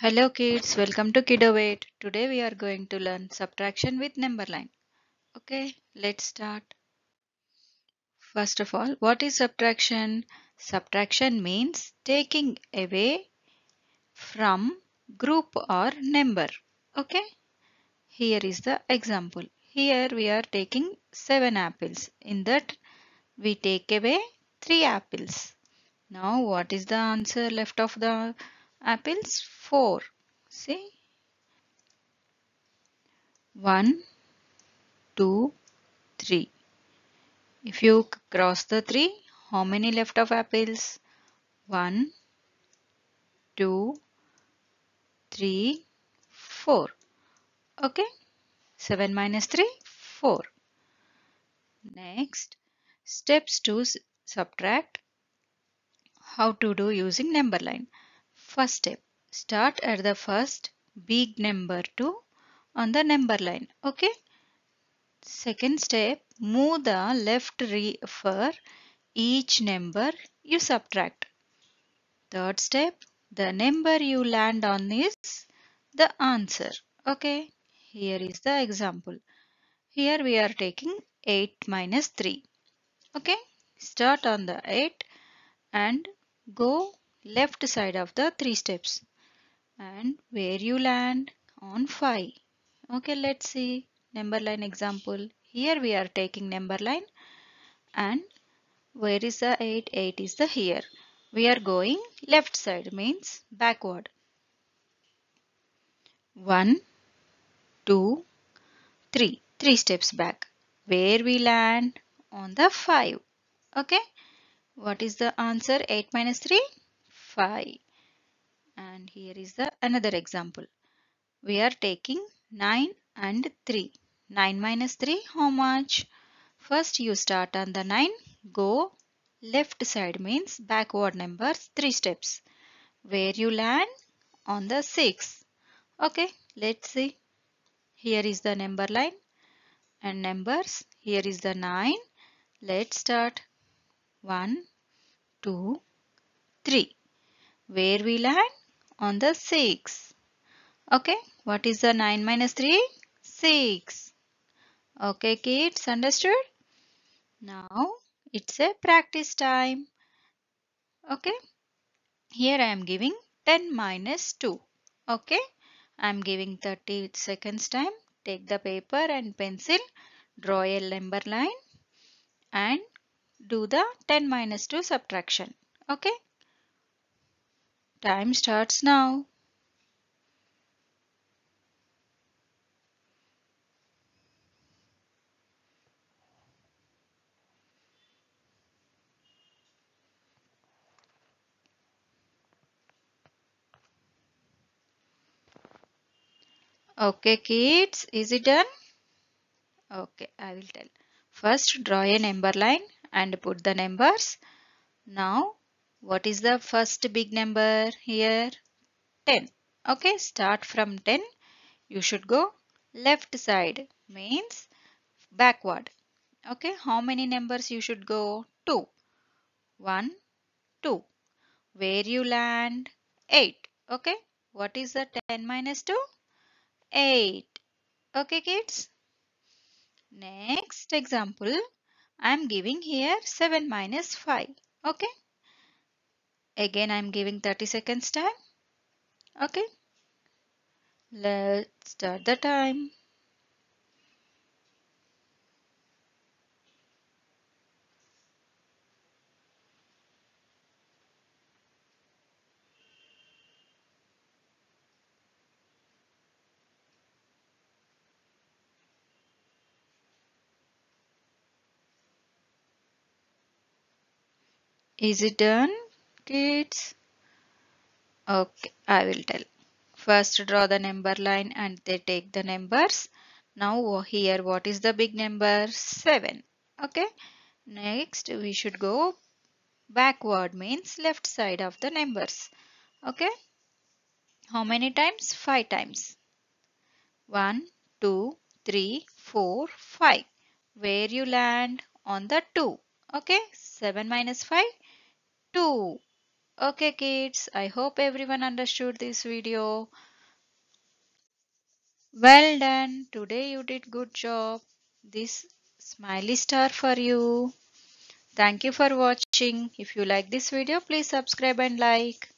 Hello kids, welcome to Kiddovate. Today we are going to learn subtraction with number line. Okay, let's start. First of all, what is subtraction? Subtraction means taking away from group or number. Okay, here is the example. Here we are taking 7 apples. In that we take away 3 apples. Now what is the answer left of the apples? 4. See? 1, 2, 3. If you cross the 3, how many left of apples? 1, 2, 3, 4. Okay? 7 minus 3, 4. Next, steps to subtract. How to do using number line. First step, start at the first big number 2 on the number line. Okay? Second step, move the left for each number you subtract. Third step, the number you land on is the answer. Okay, here is the example. Here we are taking 8 minus 3. Okay, start on the 8 and go left side of the 3 steps. And where you land on 5. Okay, let's see number line example. Here we are taking number line and where is the 8? 8 is the here. We are going left side means backward. 1, 2, 3. 3 steps back. Where we land? On the 5. Okay. What is the answer? 8 minus 3? 5. And here is the another example. We are taking 9 and 3. 9 minus 3 how much? First you start on the 9 go left side means backward numbers 3 steps. Where you land? On the 6. Okay let's see. Here is the number line and numbers. Here is the 9. Let's start. 1, 2, 3. Where we land? On the 6. Okay, what is the 9 minus 3? 6. Okay kids, understood? Now it's a practice time. Okay, here I am giving 10 minus 2. Okay, I am giving 30 seconds time. Take the paper and pencil, draw a number line and do the 10 minus 2 subtraction. Okay. Time starts now. Okay kids, is it done? Okay, I will tell. First draw a number line and put the numbers. Now, what is the first big number here? 10. Okay, start from 10. You should go left side means backward. Okay, how many numbers you should go? 2. 1, 2. Where you land? 8. Okay, what is the 10 minus 2? 8. Okay kids. Next example. I am giving here 7 minus 5. Okay. Again I am giving 30 seconds time. Okay. Let's start the time. Is it done, kids? Okay, I will tell. First draw the number line and they take the numbers. Now here what is the big number? 7. Okay. Next we should go backward means left side of the numbers. Okay. How many times? 5 times. 1, 2, 3, 4, 5. Where you land? On the 2. Okay. 7 minus 5? 2. Okay kids, I hope everyone understood this video. Well done. Today you did good job. This smiley star for you. Thank you for watching. If you like this video, please subscribe and like.